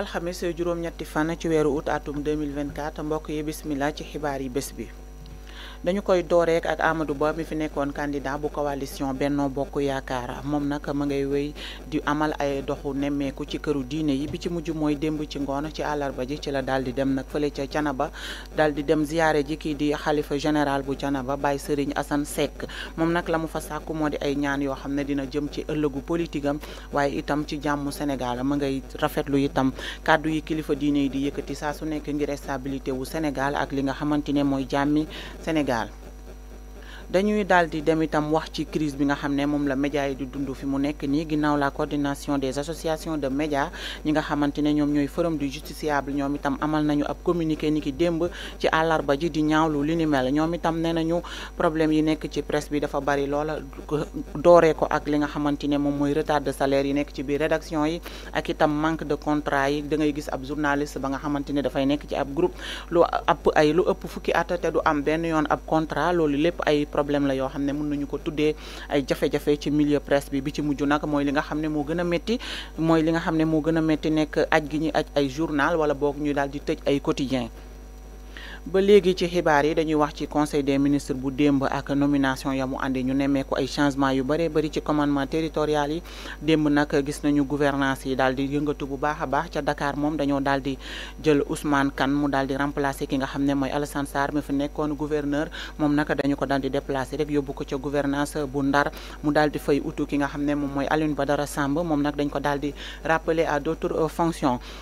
alxames juróom-ñetti fan ci weeru août atum 2024 mbokk yi bismillah ci xibaar yi bés bi dañu koy dooreek ak Amadou Ba mi fi nekkoon candidat bu coalition Benno Bokk Yaakaar moom nag ma ngay wéy di amal ay doxu nemmeeku ci këru diine yi bi ci mujj mooy démb ci ngoon ci àllarba ji ci la daal di dem nag fële ca Canaba dal di dem ziyaare ji kii di xalifa général bu Janaba Baye Serigne Assane Seck moom nag la mu fa sàkku moo di ay ñaan yoo xam ne dina jëm ci ëllëgu politique am waaye itam ci jàmmu Sénégal ma ngay rafetlu itam kàddu yi kilifa diine yi di yëkkati saa su nekk ngir stabilité wu Sénégal ak li nga xamante ne mooy jàmmi Sénégal dañuy daal di dem itam wax ci crise bi nga xam ne moom la média yi di dund fi mu nekk nii ginnaaw la coordination des associations de médias ñi nga xamante ne ñoom ñooy forum du justiciable ñoom itam amal nañu ab communiqué ni ki démb ci àllarba ji di ñaawlu li ni mel ñoom itam nee nañu problème yi nekk ci presse bi dafa bari loola dooree ko ak li nga xamante ne moom mooy retard de salaire yi nekk ci biir rédaction yi ak itam manque de contrat yi da ngay gis ab journaliste ba nga xamante ne dafay nekk ci ab groupe lu ab ay lu ëpp fukki at te du am benn yoon ab contrat loolu lépp ay problème la yoo xam ne mën nañu ko tuddee ay jafe-jafe ci milieu presse bi bi ci mujj nag mooy li nga xam ne moo gën a métti mooy li nga xam ne moo gën a métti nekk aj gi ñuy aj ay journal wala boog ñu daal di tëj ay quotidien ba léegi ci xibaar yi dañuy wax ci conseil des ministres bu démb ak nomination ya mu àndi ñu nemmeeku ay changement yu bëree bëri ci commandement territorial yi démb nag gis nañu gouvernance yi daal di yëngatu bu baax a baax ca Dakar moom dañoo daal di jël Ousmane Kane mu daal di remplacer ki nga xam ne mooy Alassane Sarr mi fi nekkoon gouverneur moom nag dañu ko daal di déplacer rek yóbbu ko ca gouvernance bu Ndar mu daal di fay utu ki nga xam ne moom mooy Alioune Badara Samb moom nag dañ ko daal di rappeler à d'autres fonctions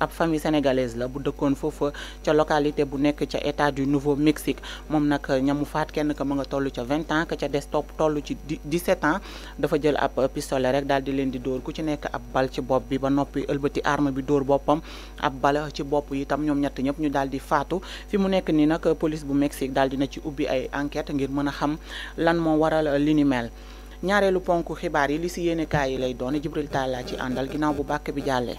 ab famille sénégalaise la bu dëkkoon foofa ca localité bu nekk ca état du nouveau mexique moom nag ñamu faat kenn ka ma nga toll ca vingt ans ka ca des topp toll ci dix-sept ans dafa jël ab pistolet rek daal di leen di dóor ku ci nekk ab bal ci bopp bi ba noppi ëlbati arme bi dóor boppam ab bal ci bopp yi tam ñoom ñett ñëpp ñu daal di faatu fi mu nekk nii nag police bu mexique daal dina ci ubbi ay enquête ngir mën a xam lan moo waral li ni mel ñaareelu ponk xibaar yi li si yéene kaay yi lay doon Jibril Tall laa ci àndal ginnaaw bu bàkk bi jàllee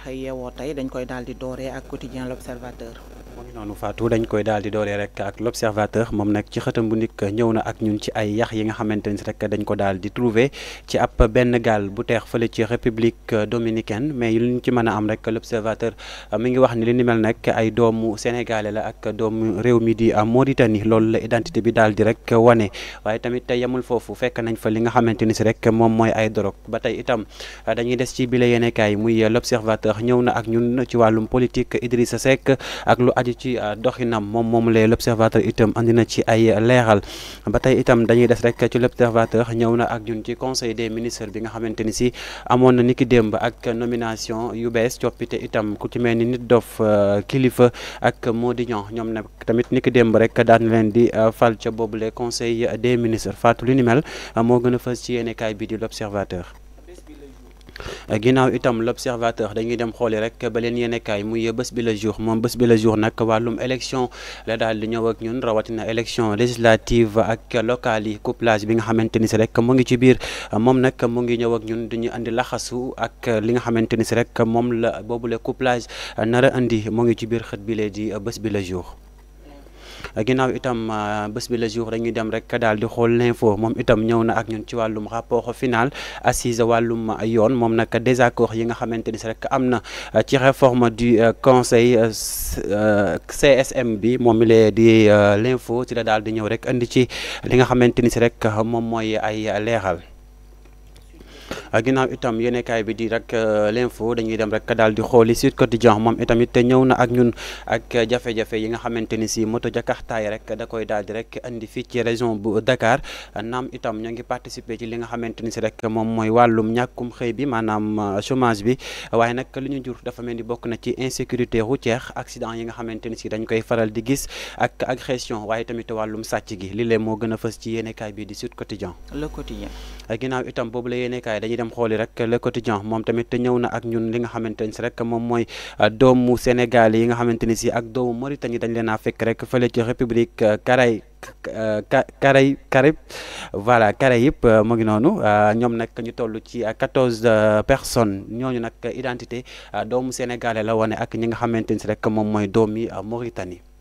xëy yeewoo tey dañ koy daal di dooree ak quotidien l'observateur mu ngi noonu Fatou dañ koy daal di dooree rek ak l' observateur moom nag ci xëtam bu ndik ñëw na ak ñun ci ay yax yi nga xamante ni rek dañ ko daal di trouver ci ab benn gaal bu teex fële ci république dominicaine mais lu ñu ci mën a am rek l' observateur euh, mi ngi wax ni li ni mel nag ay doomu sénégalais la ak doomu réew mi di euh, Mauritanie loolu la identité bi daal di rek wane waaye tamit te yemul foofu fekk nañ fa li nga xamante ni si rek moom mooy ay dorog ba tey itam dañuy des ci bile yéenekaay muy l'observateur ñëw na ak ñun ci wàllum politique Idrissa Seck ak lu aju ci euh, doxinam moom moom lee l'observateur itam andi na ci ay leeral ba tey itam dañuy des rek ci l'observateur ñëw na ak ñun ci conseil des ministres bi nga xamante ni si amoon na niki démb ak nomination yu bees coppite itam ku ci mel ni nit dof euh, kilifa ak Mody Niang ñoom nag tamit niki démb rek daan leen di euh, fal ca boobule conseil des ministres Fatou li ni mel moo gën a fës ci yéenekaay bi di l'observateur Euh, ginnaaw itam l' observateur dañuy dem xooli rek ba leen yéenekaay muy bés bi la jour moom bés bi la jour nag wàllum élection la daal di ñëw ak ñun rawatina élection législative ak locale yi couplage bi nga xamante ni si rek mu ngi ci biir moom nag mu ngi ñëw ak ñun dañuy andi laxasu ak li nga xamante ni si rek moom la boobule couplage nar a andi mu ngi ci biir xët bi lee di bés bi la jour. ginnaaw itam euh, bés bi la jour dañuy dem rek daal di xool l'info moom itam ñëw na ak ñun ci wàllum rapport final assise wàllum yoon moom nag désaccord yi nga xamante ni si rek am na euh, ci réforme du euh, conseil CSM bi moom mi lee di l'info ci la daal di ñëw rek indi ci li nga xamante ni si rek moom mooy ay leexal Ah, ginnaaw itam yéenekaay bi di rek euh, l'info dañuy dem rek daal di xooli Sud Quotidien moom itamit te ñëw na ak ñun ak jafe-jafe yi nga xamante ni si moto jakarta yi rek da koy daal di rek indi fii ci région bu Dakar naam itam ñoo ngi participer ci li nga xamante ni si rek moom mooy wàllum ñàkkum xëy bi maanaam euh, chômage bi waaye nag li ñu jur dafa mel ni bokk na ci insécurité routière accident yi nga xamante ni si dañ koy faral di gis ak agression waaye tamit wàllum sàcc gi li leen moo gën a fës ci yéenekaay bi di Sud Quotidien le quotidien ginnaaw itam boobu la yéenekaay dañuy dem xooli rek le quotidien moom tamit ñëw na ak ñun li nga xamante ni si rek moom mooy euh, doomu Sénégal yi nga xamante ni si ak doomu Mauritanie dañ leen a fekk rek fële ci république euh, Caraïbes Caraïbes Caraïbes voilà Caraïbes euh, mu ngi noonu euh, ñoom nag ñu toll ci euh, quatorze personnes ñooñu nag identité doomu sénégalais la wane ak ñi nga xamante ni si rek moom mooy doomi Mauritanie.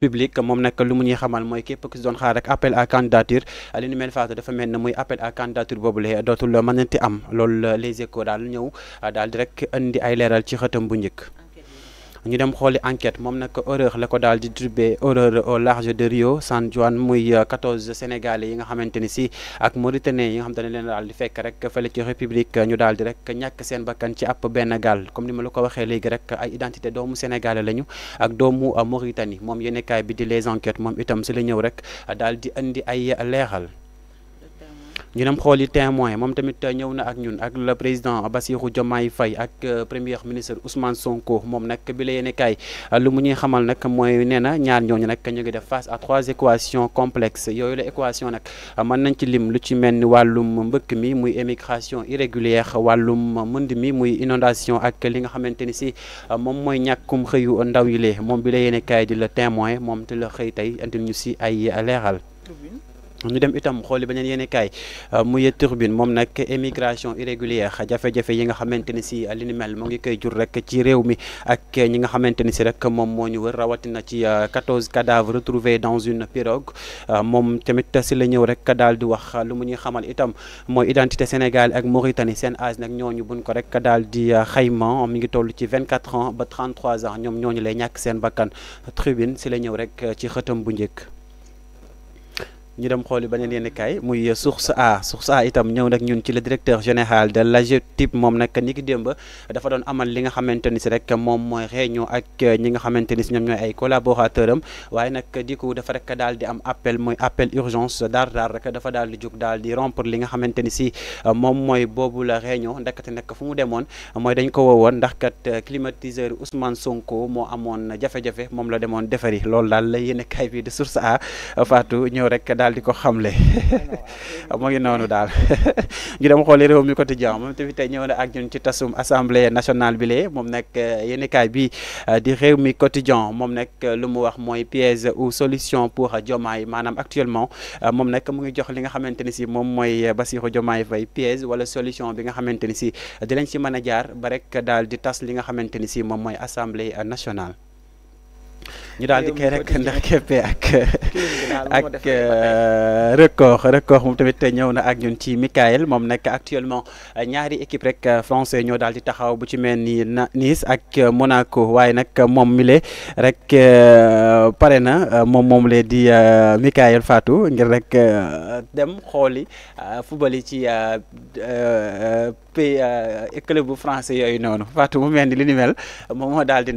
public moom nag lu mu ñuy xamal mooy képp ku si doon xaar rek appel à candidature li ni mel faatu dafa mel ne muy appel à candidature boobule dootul mënati am loolu les échos daal ñëw daal di rek indi ay leeral ci xëtam bu njëkk. ñu dem xooli enquête moom nag horreur la ko daal di tuddee horreur au large de Rio San Juan muy 14 euh, sénégalais yi nga xamante ni si ak mauritanien yi nga xamante ne leen daal di fekk rek fële ci république ñu daal di rek ñàkk seen bakkan ci ab benn gaal comme ni ma la ko waxee léegi rek ay identité doomu sénégalais lañu. ak doomu Mauritanie moom yéenekaay bi di les enquêtes moom itam si la ñëw rek daal di indi ay leexal ñu dem xool yi témoin moom tamit ñëw na ak ñun ak le président Bassirou Diomaye Faye ak euh, premier ministre Ousmane Sonko moom nag bi la yéene kaay euh, lu mu ñuy xamal nag mooy nee na ñaar ñooñu nag ñu ngi def face à trois équations complexes yooyu la équation nag euh, mën nañ ci lim lu ci mel ni wàllum mbëkk mi muy émigration irrégulière wàllum mënd mi muy inondation ak li nga xamante ni si Euh, moom mooy ñàkkum xëyu ndaw yi lee moom bi la yéene kaay di la témoin moom te la xëy tey andil ñu si ay leeral ñu dem itam xooli beneen yéene kaay euh, muy turbine moom nag émigration irrégulière jafe-jafe yi nga xamante ni si li ni mel mu ngi koy jur rek ci réew mi ak ñi nga xamante ni si rek moom moo ñu wër rawatina ci 14 euh, cadavres retrouvés dans une pirogue euh, moom tamit si la ñëw rek daal di wax lu mu ñuy xamal itam mooy identité Sénégal ak Mauritanie seen âge nag ñooñu buñ ko rek daal di euh, xayma mi ngi toll ci 24 ans ba 33 ans ñoom ñooñu lay ñàkk seen bakkan tribune si la ñëw rek euh, ci xëtam bu njëkk. ñu dem xooli beneen yenn kaay muy source a source a itam ñëw nag ñun ci le directeur général de l'AGETIP moom nag ni ki démb dafa doon amal li nga xamante ni si rek moom mooy réunion ak euh, ñi nga xamante ni si ñoom ñooy ay collaborateur am waaye nag di ko dafa rek daal di am appel mooy appel urgence daar daar rek dafa daal di jóg daal di rompre li nga xamante ni si euh, moom mooy boobu la réunion ndekete nag fu mu demoon mooy dañ ko woowoon ndax kat euh, climatiseur Ousmane Sonko moo amoon jafe-jafe moom la demoon defari loolu daal la yéen a kaay bi de source a Fatou ñëw rek daal di ko xamle mu ngi noonu daal ñu dem xooli réew mi quotidien moom tamit tey ñëw na ak ñun ci tasum assemblée nationale bi lee moom nag euh, yéenekaay bi euh, di réew mi quotidien moom nag euh, lu mu wax mooy piège ou solution pour Diomaye maanaam actuellement moom nag mu ngi jox li nga xamante ni si moom mooy Bassirou Diomaye Faye piège wala solution bi nga xamante ni si dinañ si mën a jaar ba rek daal di tas li nga xamante ni si moom mooy assemblée nationale ñu daal di koy rek ndax keppe ak ak euh, record record moom tamit ñëw na ak ñun ci Michael moom nag actuellement euh, ñaari équipe rek euh, français ñoo daal di taxaw bu ci mel ni Nice ak Monaco waaye nag moom mile rek pare na moom moom lee di Michael Fatou ngir rek dem xooli football yi ci pays club bu français yooyu noonu Fatou mu mel ni li ni mel moom moo daal di.